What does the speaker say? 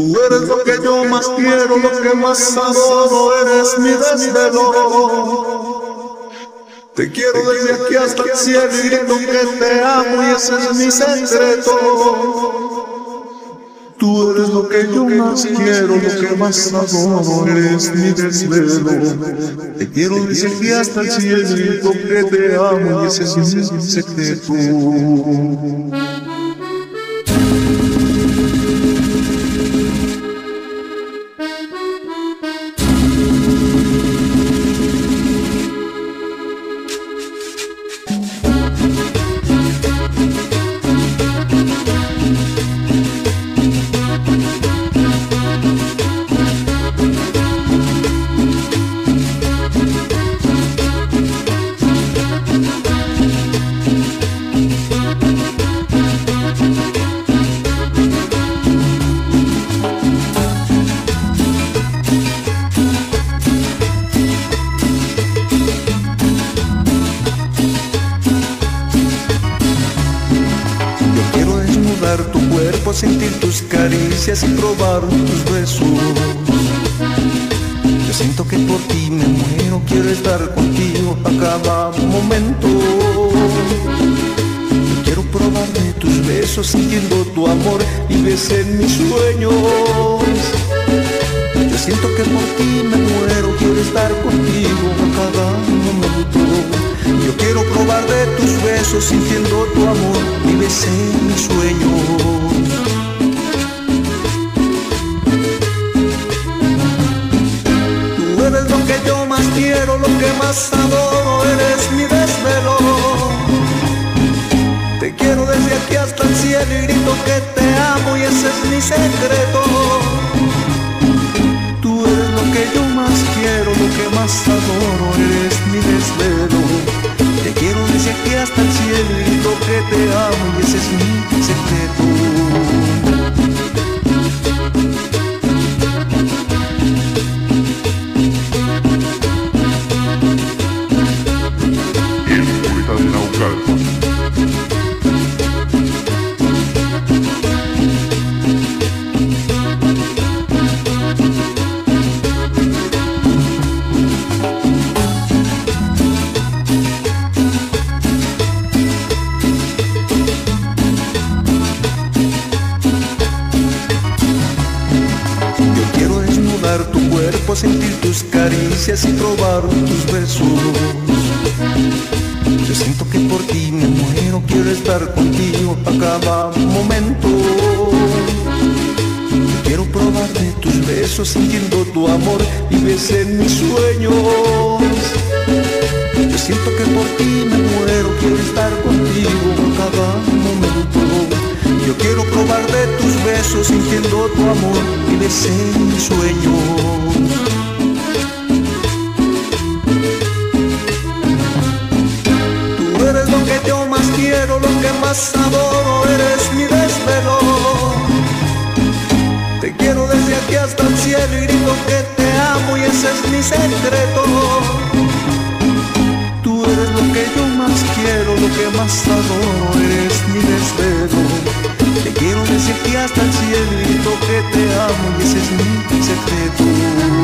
Tú eres lo que yo más quiero, lo que más adoro, eres mi desvelo. Te quiero desde aquí hasta el cielo y grito que te amo y ese es mi secreto. Tú eres lo que yo más quiero, lo que más adoro, eres mi desvelo. Te quiero desde aquí hasta el cielo y grito que te amo y ese es mi secreto. Sentir tus caricias y probar tus besos. Yo siento que por ti me muero, quiero estar contigo a cada momento. Yo quiero probar de tus besos, sintiendo tu amor y en mis sueños. Yo siento que por ti me muero, quiero estar contigo a cada momento. Yo quiero probar de tus besos, sintiendo tu amor, vives en mis sueños. Adoro, eres mi desvelo. Te quiero desde aquí hasta el cielo y grito que te amo y ese es mi secreto. Tú eres lo que yo más quiero, lo que más adoro, eres mi desvelo. Te quiero desde aquí hasta el cielo y grito que te amo y ese es mi secreto. Sentir tus caricias y probar tus besos. Yo siento que por ti me muero, quiero estar contigo a cada momento. quiero probar de tus besos, sintiendo tu amor, y en mis sueños. Yo siento que por ti me muero, quiero estar contigo a cada momento. Yo quiero probar de tus besos, sintiendo tu amor, vives en mis sueños. Eres mi desvelo. Te quiero desde aquí hasta el cielo y grito que te amo y ese es mi secreto. Tú eres lo que yo más quiero, lo que más adoro, eres mi desvelo. Te quiero desde aquí hasta el cielo y que te amo y ese es mi secreto.